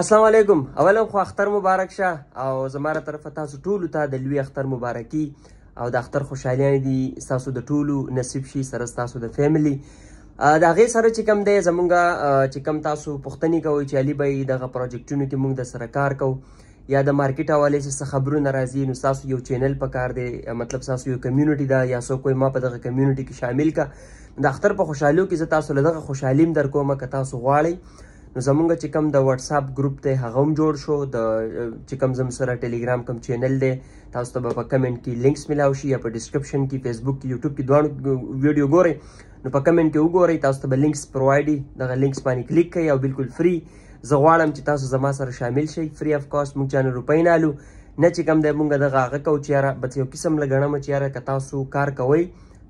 السلام علیکم اولا خو اختر مبارک شه او زماره طرفه تاسو ټول ته د لوی اختر مبارکي او د اختر خوشحالیان دي تاسو د ټولو نصیب شي سره تاسو د فیملی دا غي سره چې کم دی زمونږه چې کم تاسو پښتني کوي چې علي بای دغه پروجیکټونو کې مونږ د سره کار کوو یا د مارکیټ حواله سي څه خبرونه راځي نو تاسو یو چینل پکار دی مطلب تاسو یو کمیونټي دا یا سو کوی ما په دغه کمیونټي کې شامل کا د اختر په خوشحالو کې زه تاسو له دغه خوشحالیم در کوم که تاسو غواړئ نو زمونږ چې کم د واتس اپ ګروپ ته هغه هم جوړ شو د چې کم زم سره ټلګرام کم چینل دی تاسو ته په کمنټ کې لینکس ملاو شي یا په ډسکرپشن کې فیسبوک کې یوټیوب کې دواړو ویډیو ګورئ نو په کمنټ کې وګورئ تاسو ته به لینکس پرووایډي دغه لینکس باندې کلیک کړئ او بالکل فری زه غواړم چې تاسو زما سره شامل شئ فری اف کاست موږ چانه روپۍ نه الو نه چې کم دی موږ دغه هغه کو چې یاره بس یو قسم له ګڼم چې یاره که تاسو کار کوئ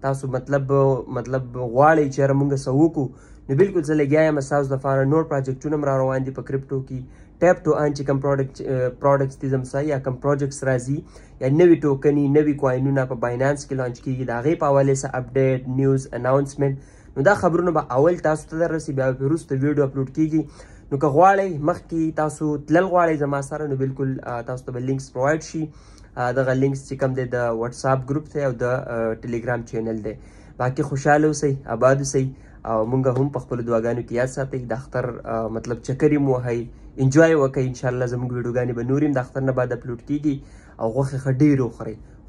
تاسو مطلب مطلب غواړئ چې یاره موږ څه وکړو نو بالکل زه لګیا یم ستاسو دپاره نور پروجیکټونه هم را روان دي په کرپټو کې ټیپ ټو ان چې کوم پروډکټ پروډکټس دي زم سره یا کوم پروجیکټس راځي یا نوي ټوکني نوي کوینونه په باینانس کې لانچ کیږي د هغې په حواله سره اپډیټ نیوز اناونسمنټ نو دا خبرونه به اول تاسو ته درسي بیا به وروسته ویډیو اپلوډ کیږي نو که غواړئ مخکې تاسو تلل غواړئ زما سره نو بالکل تاسو ته به لینکس پرووایډ شي دغه لینکس چې کوم دی د واتساپ ګروپ دی او د ټلیګرام چینل دی باقي خوشاله اوسئ آباد اوسئ او مونږ هم په خپل دعاګانو کې یاد ساتئ د اختر مطلب چکرې مو هي انجوای وکړئ ان شاء الله زموږ ویډیوګانې به نوریم د اختر نه بعد اپلوډ کیږي او غوښه خډې روخري